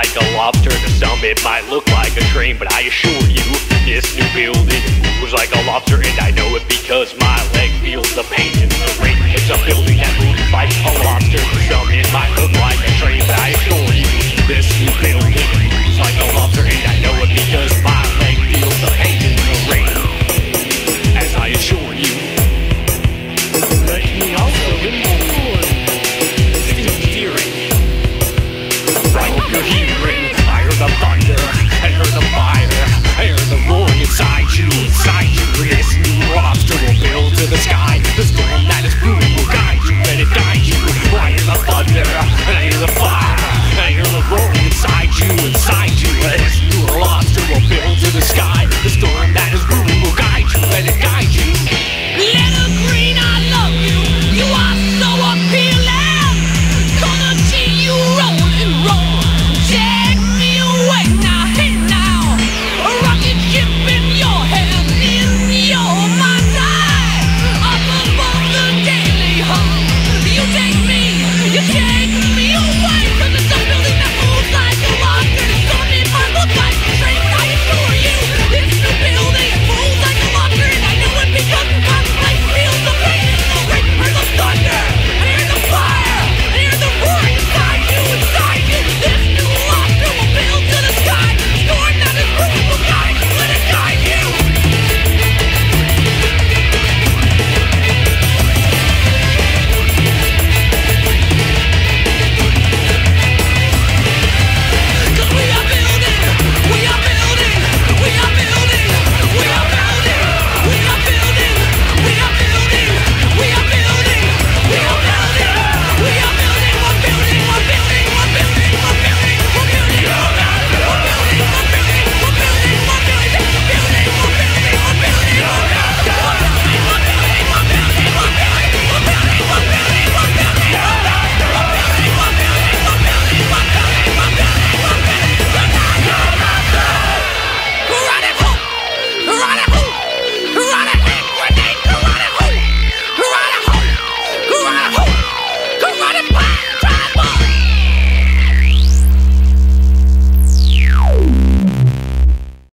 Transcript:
like a lobster to some it might look like a train But I assure you, this new building moves like a lobster And I know it because my leg the.